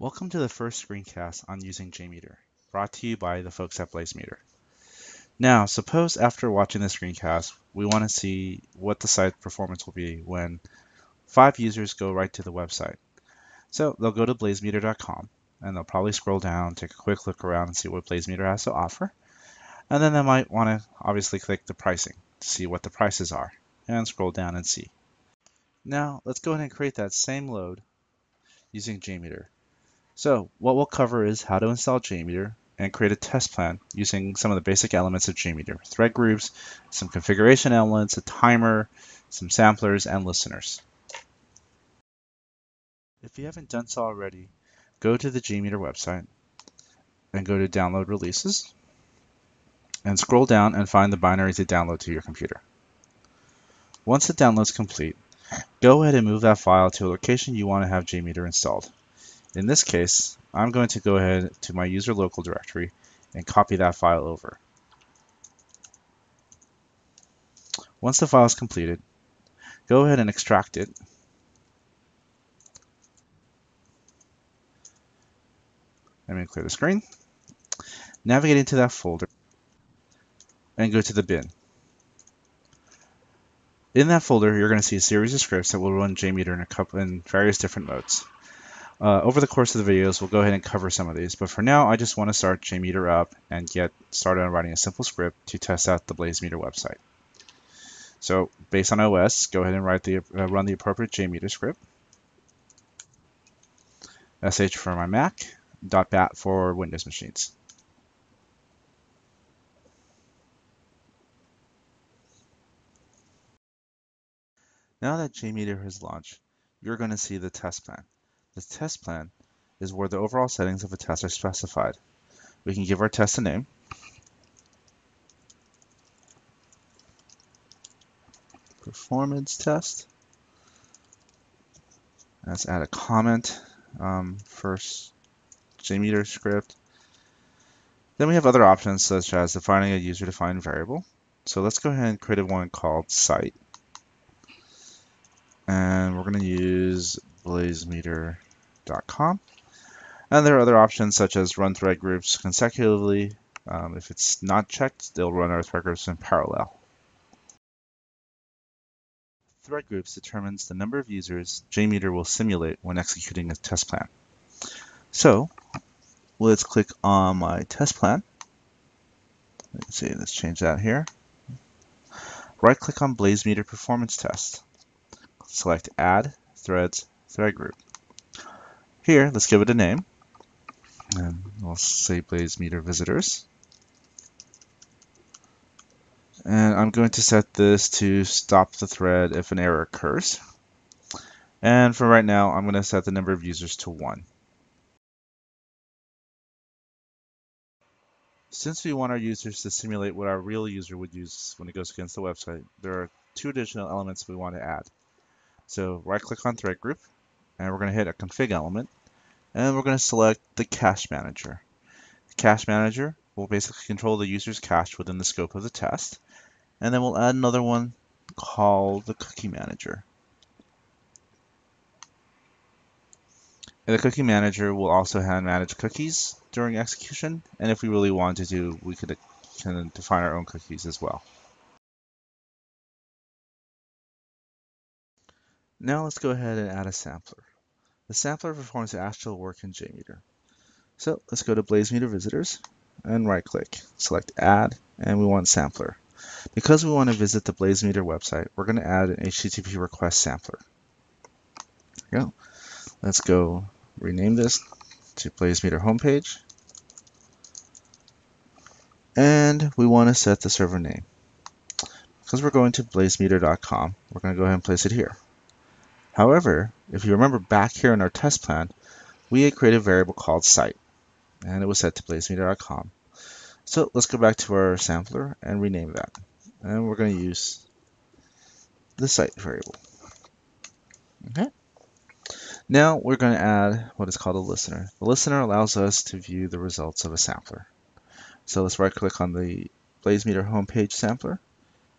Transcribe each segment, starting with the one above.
Welcome to the first screencast on using JMeter, brought to you by the folks at BlazeMeter. Now, suppose after watching the screencast, we want to see what the site performance will be when five users go right to the website. So they'll go to blazemeter.com and they'll probably scroll down, take a quick look around and see what BlazeMeter has to offer. And then they might want to obviously click the pricing to see what the prices are and scroll down and see. Now, let's go ahead and create that same load using JMeter. So what we'll cover is how to install JMeter and create a test plan using some of the basic elements of JMeter, thread groups, some configuration elements, a timer, some samplers, and listeners. If you haven't done so already, go to the JMeter website and go to download releases and scroll down and find the binary to download to your computer. Once the download is complete, go ahead and move that file to a location you want to have JMeter installed. In this case, I'm going to go ahead to my user local directory and copy that file over. Once the file is completed, go ahead and extract it. Let me clear the screen. Navigate into that folder and go to the bin. In that folder, you're going to see a series of scripts that will run JMeter in a couple in various different modes. Uh, over the course of the videos, we'll go ahead and cover some of these, but for now, I just want to start JMeter up and get started on writing a simple script to test out the BlazeMeter website. So based on OS, go ahead and write the uh, run the appropriate JMeter script. SH for my Mac, dot .bat for Windows machines. Now that JMeter has launched, you're going to see the test plan. The test plan is where the overall settings of a test are specified. We can give our test a name. Performance test. Let's add a comment. Um, first JMeter script. Then we have other options such as defining a user-defined variable. So let's go ahead and create one called site. And we're going to use blazemeter.com. And there are other options such as run thread groups consecutively. Um, if it's not checked, they'll run our thread groups in parallel. Thread groups determines the number of users JMeter will simulate when executing a test plan. So let's click on my test plan. Let's see, let's change that here. Right click on BlazeMeter Performance Test. Select Add Threads thread group. Here, let's give it a name. And we'll say BlazeMeter visitors. And I'm going to set this to stop the thread if an error occurs. And for right now, I'm going to set the number of users to 1. Since we want our users to simulate what our real user would use when it goes against the website, there are two additional elements we want to add. So right click on thread group and we're going to hit a config element and we're going to select the cache manager. The cache manager will basically control the user's cache within the scope of the test and then we'll add another one called the cookie manager. And the cookie manager will also hand manage cookies during execution and if we really wanted to do we could can define our own cookies as well. Now let's go ahead and add a sampler. The sampler performs the actual work in JMeter. So let's go to BlazeMeter Visitors and right click, select Add, and we want Sampler. Because we want to visit the BlazeMeter website, we're going to add an HTTP request sampler. There go. Let's go rename this to BlazeMeter homepage. And we want to set the server name. Because we're going to blazemeter.com, we're going to go ahead and place it here. However, if you remember back here in our test plan, we had created a variable called site, and it was set to blazemeter.com. So let's go back to our sampler and rename that. And we're going to use the site variable. Okay. Now we're going to add what is called a listener. The listener allows us to view the results of a sampler. So let's right click on the BlazeMeter homepage sampler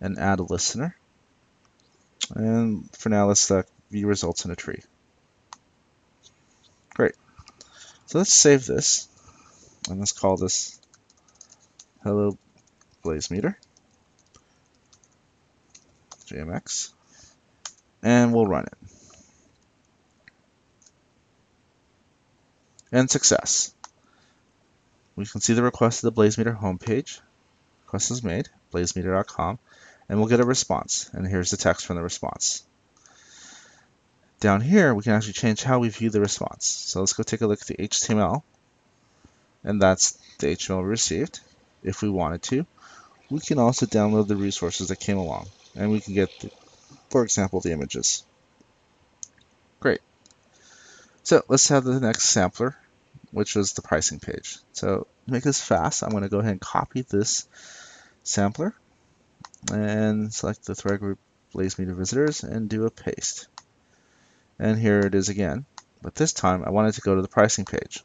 and add a listener. And for now, let's select view results in a tree. Great. So let's save this, and let's call this Hello BlazeMeter, JMX, and we'll run it. And success. We can see the request to the BlazeMeter homepage. Request is made, blazemeter.com, and we'll get a response. And here's the text from the response. Down here, we can actually change how we view the response. So let's go take a look at the HTML. And that's the HTML we received. If we wanted to, we can also download the resources that came along. And we can get, the, for example, the images. Great. So let's have the next sampler, which was the pricing page. So to make this fast, I'm going to go ahead and copy this sampler and select the thread group BlazeMeter visitors and do a paste. And here it is again. But this time I wanted to go to the pricing page.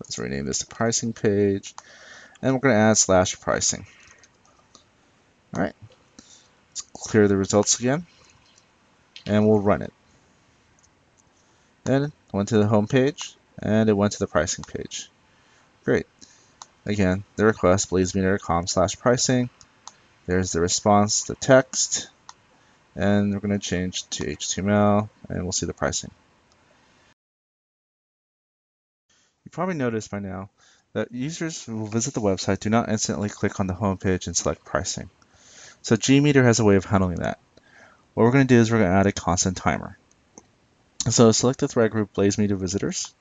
Let's rename this to pricing page. And we're going to add slash pricing. All right. Let's clear the results again. And we'll run it. And it went to the home page and it went to the pricing page. Great. Again, the request blazemeter.com slash pricing. There's the response, the text, and we're going to change to HTML and we'll see the pricing. You probably noticed by now that users who visit the website do not instantly click on the home page and select pricing. So JMeter has a way of handling that. What we're going to do is we're going to add a constant timer. So select the thread group BlazeMeter visitors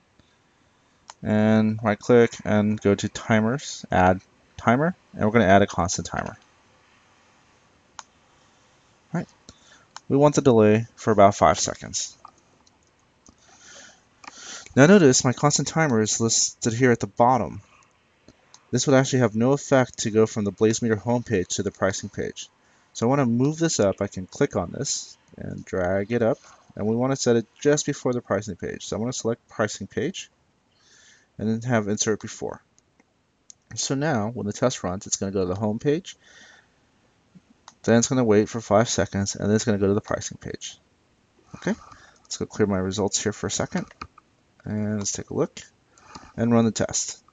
and right click and go to timers, add timer, and we're going to add a constant timer. We want the delay for about 5 seconds. Now notice my constant timer is listed here at the bottom. This would actually have no effect to go from the BlazeMeter homepage to the pricing page. So I want to move this up. I can click on this and drag it up. And we want to set it just before the pricing page. So I want to select pricing page and then have insert before. So now when the test runs, it's going to go to the home page then it's going to wait for five seconds, and then it's going to go to the pricing page. Okay, let's go clear my results here for a second. And let's take a look and run the test.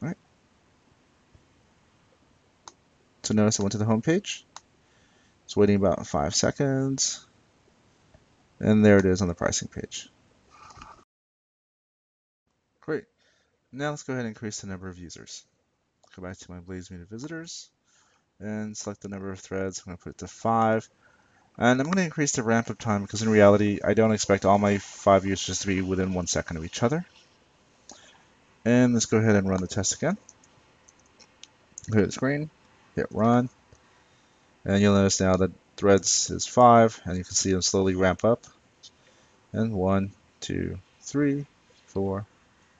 All right. So notice I went to the home page. It's waiting about five seconds. And there it is on the pricing page. Great. Now let's go ahead and increase the number of users go back to my BlazeMeter visitors and select the number of threads. I'm going to put it to five. And I'm going to increase the ramp up time because in reality, I don't expect all my five users to be within one second of each other. And let's go ahead and run the test again. Hit the screen, hit run. And you'll notice now that threads is five, and you can see them slowly ramp up. And one, two, three, four,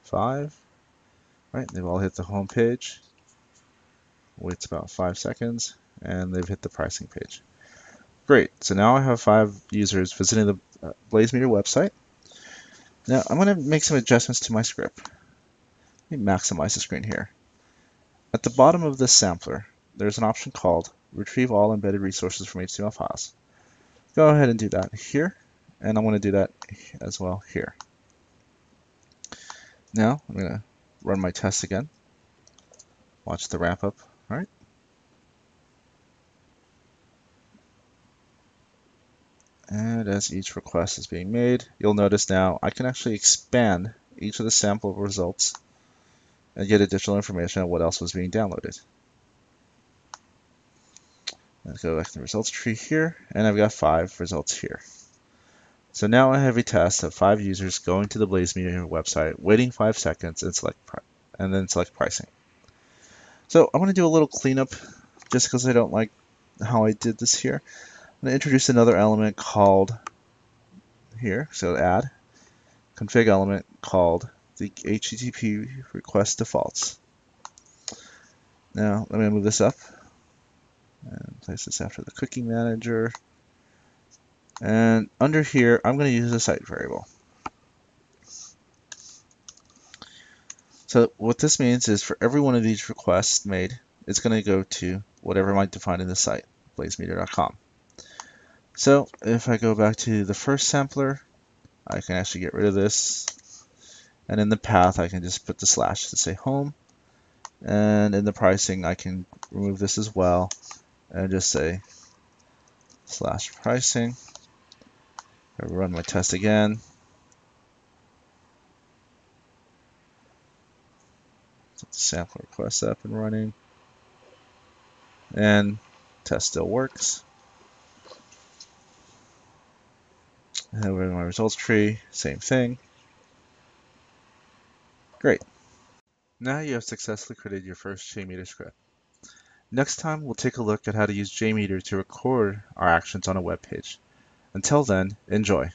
five. Right, they've all hit the home page waits about five seconds, and they've hit the pricing page. Great, so now I have five users visiting the uh, BlazeMeter website. Now I'm going to make some adjustments to my script. Let me maximize the screen here. At the bottom of this sampler, there's an option called Retrieve All Embedded Resources from HTML Files. Go ahead and do that here, and I'm going to do that as well here. Now I'm going to run my test again. Watch the wrap up And as each request is being made, you'll notice now I can actually expand each of the sample results and get additional information on what else was being downloaded. Let's go back to the results tree here, and I've got five results here. So now I have a test of five users going to the BlazeMeter website, waiting five seconds, and select and then select pricing. So I'm going to do a little cleanup just because I don't like how I did this here. Going to introduce another element called here, so add config element called the HTTP request defaults. Now let me move this up and place this after the cookie manager. And under here, I'm going to use a site variable. So what this means is for every one of these requests made, it's going to go to whatever I might define in the site, blazemeter.com. So if I go back to the first sampler, I can actually get rid of this. And in the path, I can just put the slash to say home. And in the pricing, I can remove this as well and just say slash pricing. I run my test again. Get the sample request up and running. And test still works. And over in my results tree, same thing. Great. Now you have successfully created your first JMeter script. Next time, we'll take a look at how to use JMeter to record our actions on a web page. Until then, enjoy.